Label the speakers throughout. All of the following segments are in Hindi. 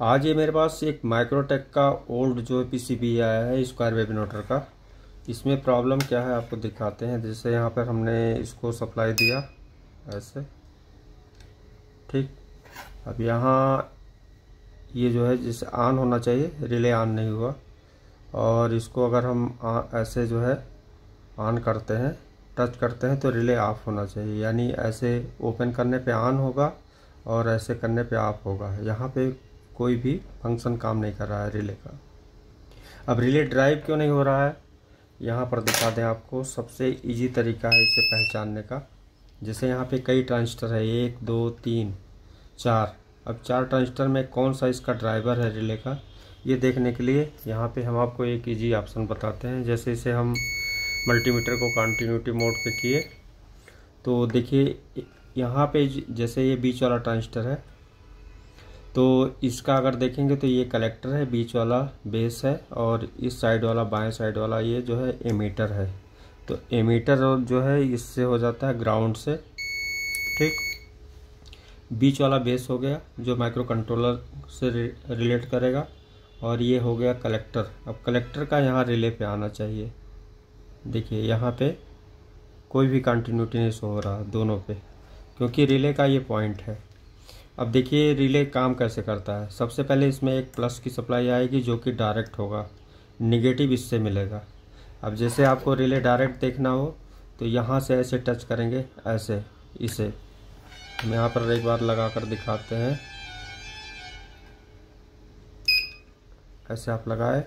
Speaker 1: आज ये मेरे पास एक माइक्रोटेक का ओल्ड जो पीसीबी आया है स्क्वायर वेब का। इसमें प्रॉब्लम क्या है आपको दिखाते हैं। जैसे यहाँ पर हमने इसको सप्लाई दिया ऐसे। ठीक। अब यहाँ ये जो है जैसे ऑन होना चाहिए रिले ऑन नहीं हुआ। और इसको अगर हम आ, ऐसे जो है ऑन करते हैं टच करते हैं तो रिले ऑफ़ होना चाहिए। यानी ऐसे ओपन करने पे ऑन होगा और ऐसे करने पे ऑफ़ होगा। यहाँ पे कोई भी फ़ंक्शन काम नहीं कर रहा है रिले का। अब रिले ड्राइव क्यों नहीं हो रहा है? यहाँ पर दिखा दें आपको, सबसे इजी तरीका है इसे पहचानने का, जैसे यहाँ पे कई ट्रांजिस्टर है, एक, दो, तीन, चार। अब चार ट्रांजिस्टर में कौन सा इसका ड्राइवर है रिले का, ये देखने के लिए यहाँ पे हम आपको एक इजी ऑप्शन बताते हैं, जैसे इसे हम मल्टीमीटर को कंटिन्यूटी मोड पे किए। तो देखिए, यहाँ पे जैसे ये बीच वाला ट्रांजिस्टर है तो इसका अगर देखेंगे तो ये कलेक्टर है, बीच वाला बेस है और इस साइड वाला, बाएँ साइड वाला ये जो है एमीटर है। तो एमीटर जो है इससे हो जाता है ग्राउंड से, ठीक? बीच वाला बेस हो गया जो माइक्रो कंट्रोलर से रिलेट करेगा और ये हो गया कलेक्टर अब कलेक्टर का यहाँ रिले पे आना चाहिए। देखिए, यहाँ पे कोई भी कंटिन्यूटी नहीं हो रहा, दोनों पे, क्योंकि रिले का ये पॉइंट है। अब देखिए रिले काम कैसे करता है? सबसे पहले इसमें एक प्लस की सप्लाई आएगी जो कि डायरेक्ट होगा। निगेटिव इससे मिलेगा। अब जैसे आपको रिले डायरेक्ट देखना हो तो यहाँ से ऐसे टच करेंगे, ऐसे, इसे। हम यहाँ पर एक बार लगा कर दिखाते हैं। ऐसे आप लगाए।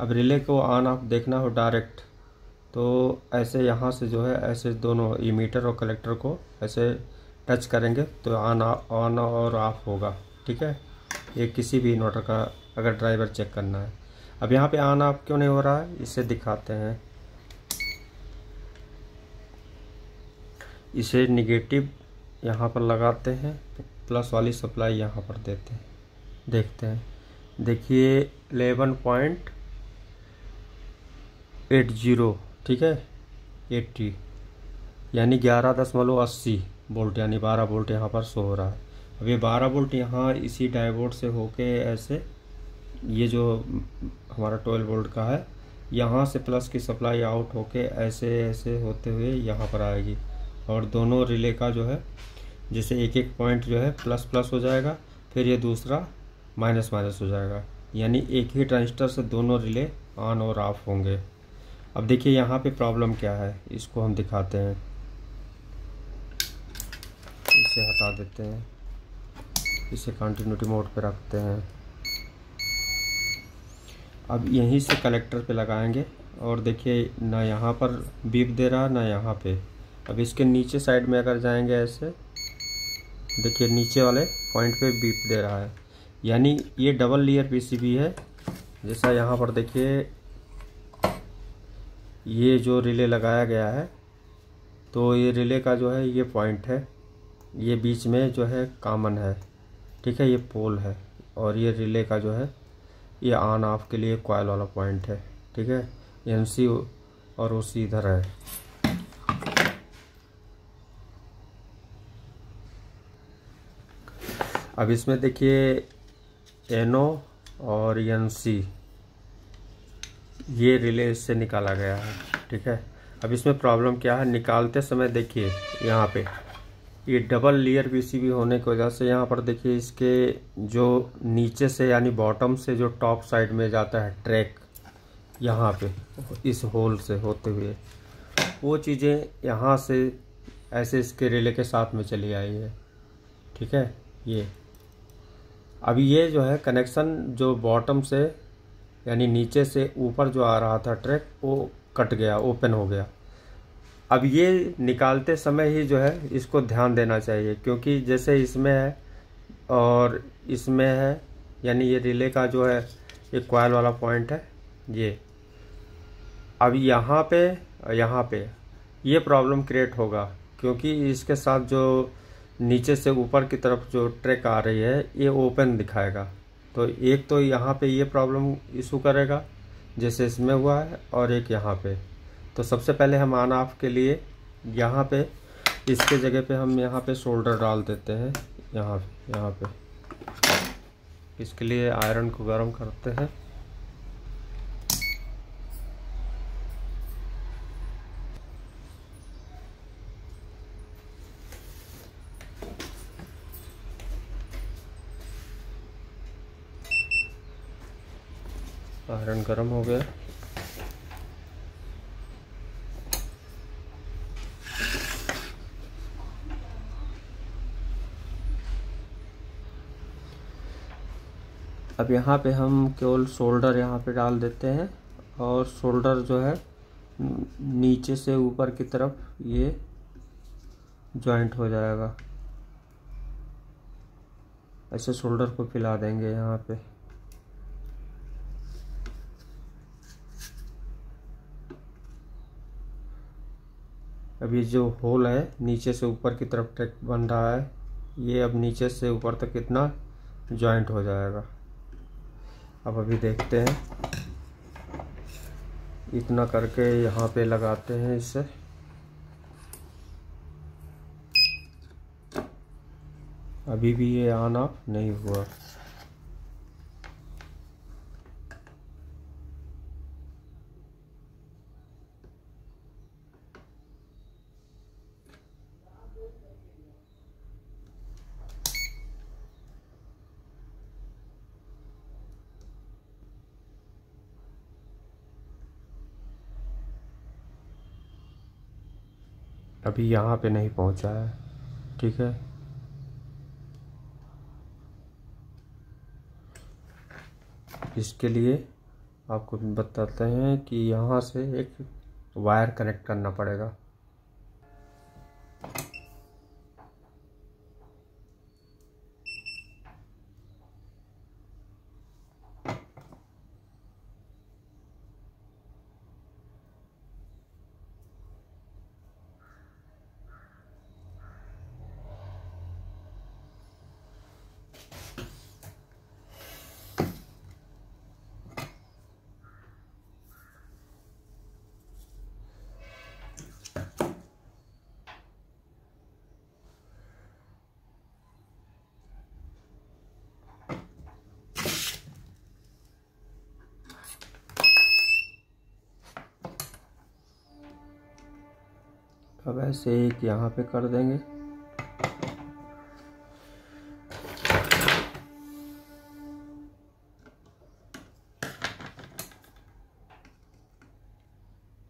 Speaker 1: अब रिले को ऑन आप देखना हो डायरेक्ट तो ऐसे यहाँ से जो है, ऐसे दोनों ई मीटर और कलेक्टर को ऐसे टच करेंगे तो ऑन ऑन और ऑफ़ होगा, ठीक है? ये किसी भी इन्वर्टर का अगर ड्राइवर चेक करना है। अब यहाँ पे ऑन ऑफ़ क्यों नहीं हो रहा है? इसे दिखाते हैं। इसे निगेटिव यहाँ पर लगाते हैं प्लस वाली सप्लाई यहाँ पर देते हैं, देखते हैं। देखिए एलेवन पॉइंट एट ज़ीरो ठीक है? एट्टी यानी ग्यारह दशमलव अस्सी। बोल्ट, यानी बारह बोल्ट यहाँ पर शो हो रहा है। अब ये बारह बोल्ट यहाँ इसी डाइवोर्ट से होके ऐसे, ये जो हमारा ट्वेल्व बोल्ट का है, यहाँ से प्लस की सप्लाई आउट होके ऐसे ऐसे होते हुए यहाँ पर आएगी। और दोनों रिले का जो है, जैसे एक एक पॉइंट जो है प्लस प्लस हो जाएगा, फिर ये दूसरा माइनस माइनस हो जाएगा। यानी एक ही ट्रांजिस्टर से दोनों रिले ऑन और ऑफ़ होंगे। अब देखिए यहाँ पे प्रॉब्लम क्या है, इसको हम दिखाते हैं। इसे हटा देते हैं। इसे कंटिन्यूटी मोड पे रखते हैं। अब यहीं से कलेक्टर पे लगाएँगे और देखिए, ना यहाँ पर बीप दे रहा, ना यहाँ पे। अब इसके नीचे साइड में अगर जाएँगे ऐसे, देखिए नीचे वाले पॉइंट पे बीप दे रहा है। यानी ये डबल लेयर पीसीबी है। जैसा यहाँ पर देखिए, ये जो रिले लगाया गया है तो ये रिले का जो है, ये पॉइंट है। ये बीच में जो है कामन है, ठीक है, ये पोल है और ये रिले का जो है, ये ऑन ऑफ़ के लिए कॉयल वाला पॉइंट है, ठीक है एन सी और ओ सी इधर है। अब इसमें देखिए एनो और एन सी ये रिले इससे निकाला गया है, ठीक है। अब इसमें प्रॉब्लम क्या है, निकालते समय देखिए यहाँ पे। ये डबल लेयर पीसीबी होने की वजह से यहाँ पर देखिए इसके जो नीचे से यानी बॉटम से जो टॉप साइड में जाता है ट्रैक यहाँ पे, इस होल से होते हुए, वो चीज़ें यहाँ से ऐसे इसके रेले के साथ में चली आई है। ठीक है? ये। अभी ये जो है कनेक्शन जो बॉटम से यानी नीचे से ऊपर जो आ रहा था ट्रैक वो कट गया ओपन हो गया। अब ये निकालते समय ही जो है इसको ध्यान देना चाहिए, क्योंकि जैसे इसमें है और इसमें है, यानी ये रिले का जो है, ये क्वाइल वाला पॉइंट है, ये। अब यहाँ पे यहाँ पे ये प्रॉब्लम क्रिएट होगा, क्योंकि इसके साथ जो नीचे से ऊपर की तरफ़ जो ट्रैक आ रही है, ये ओपन दिखाएगा। तो एक तो यहाँ पे ये प्रॉब्लम इशू करेगा, जैसे इसमें हुआ है, और एक यहाँ पे। तो सबसे पहले हम ऑन ऑफ़ के लिए यहाँ पे, इसके जगह पे हम यहाँ पे शोल्डर डाल देते हैं, यहाँ यहाँ पे। इसके लिए आयरन को गर्म करते हैं। आयरन गर्म हो गया। अब यहाँ पे हम केवल शोल्डर यहाँ पे डाल देते हैं और शोल्डर जो है, नीचे से ऊपर की तरफ़ ये जॉइंट हो जाएगा। ऐसे शोल्डर को फैला देंगे यहाँ पे। अब ये जो होल है, नीचे से ऊपर की तरफ़ ट्रैक बन रहा है, ये अब नीचे से ऊपर तक कितना जॉइंट हो जाएगा। अब अभी देखते हैं। इतना करके यहाँ पे लगाते हैं इसे। अभी भी ये ऑन ऑफ़ नहीं हुआ। अभी यहाँ पे नहीं पहुँचा है। ठीक है? इसके लिए आपको बताते हैं कि यहाँ से एक वायर कनेक्ट करना पड़ेगा। अब ऐसे एक यहाँ पे कर देंगे।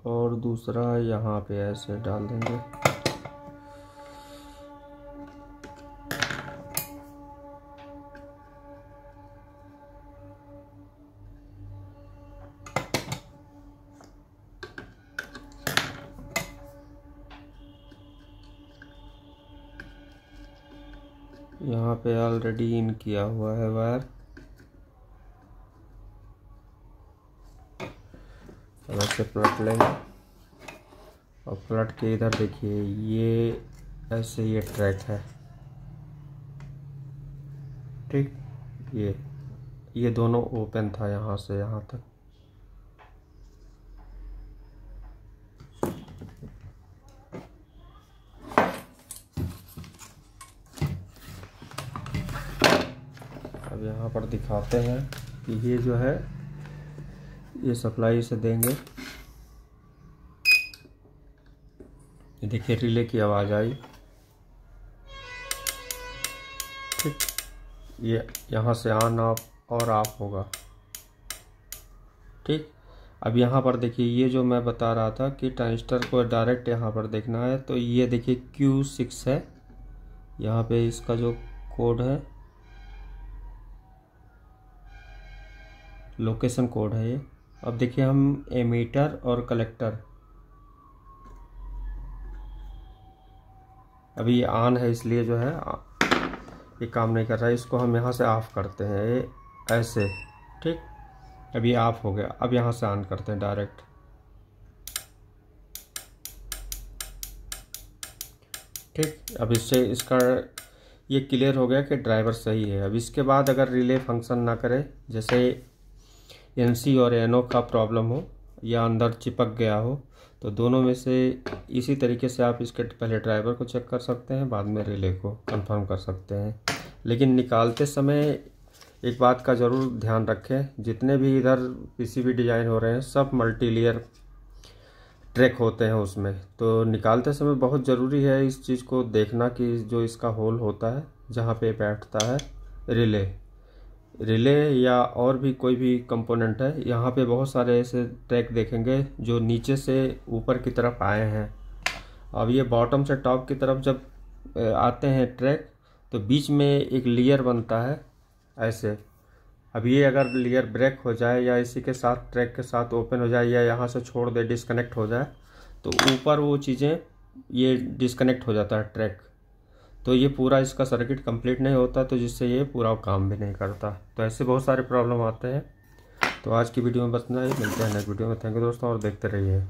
Speaker 1: और दूसरा यहाँ पे ऐसे डाल देंगे। यहाँ पे ऑलरेडी इन किया हुआ है वायर अब ऐसे पलट लेंगे और पलट के इधर देखिए, ये ऐसे ये ट्रैक है। ठीक? ये ये दोनों ओपन था यहाँ से, यहाँ तक अब यहाँ पर दिखाते हैं कि ये जो है, ये सप्लाई से देंगे। ये देखिए, रिले की आवाज़ आई। ठीक। ये यहाँ से ऑन ऑफ़ और ऑफ़ होगा। ठीक। अब यहाँ पर देखिए, ये जो मैं बता रहा था कि ट्रांजिस्टर को डायरेक्ट यहाँ पर देखना है तो ये देखिए क्यू सिक्स है। यहाँ पे इसका जो कोड है लोकेशन कोड है ये। अब देखिए हम एमीटर और कलेक्टर। अभी ऑन है, इसलिए जो है ये काम नहीं कर रहा है। इसको हम यहाँ से ऑफ़ करते हैं, ये ऐसे, ठीक? अभी ऑफ़ हो गया। अब यहाँ से ऑन करते हैं डायरेक्ट। ठीक? अब इससे इसका, ये क्लियर हो गया कि ड्राइवर सही है। अब इसके बाद अगर रिले फ़ंक्शन ना करे, जैसे एनसी और एनो का प्रॉब्लम हो, या अंदर चिपक गया हो तो दोनों में से इसी तरीके से आप इसके पहले ड्राइवर को चेक कर सकते हैं, बाद में रिले को कंफर्म कर सकते हैं। लेकिन निकालते समय एक बात का ज़रूर ध्यान रखें, जितने भी इधर पीसीबी डिज़ाइन हो रहे हैं, सब मल्टी लेयर ट्रैक होते हैं उसमें। तो निकालते समय बहुत ज़रूरी है इस चीज़ को देखना कि जो इसका होल होता है, जहाँ पे बैठता है रिले रिले या और भी कोई भी कंपोनेंट है, यहाँ पे बहुत सारे ऐसे ट्रैक देखेंगे जो नीचे से ऊपर की तरफ़ आए हैं। अब ये बॉटम से टॉप की तरफ़ जब आते हैं ट्रैक तो बीच में एक लेयर बनता है, ऐसे। अब ये अगर लेयर ब्रेक हो जाए या इसी के साथ ट्रैक के साथ ओपन हो जाए या यहाँ से छोड़ दे, डिस्कनेक्ट हो जाए तो ऊपर वो चीज़ें, ये डिस्कनेक्ट हो जाता है ट्रैक। तो ये पूरा इसका सर्किट कंप्लीट नहीं होता तो जिससे ये पूरा काम भी नहीं करता। तो ऐसे बहुत सारे प्रॉब्लम आते हैं। तो आज की वीडियो में बस इतना ही। मिलते हैं नेक्स्ट वीडियो में। थैंक यू दोस्तों और देखते रहिए।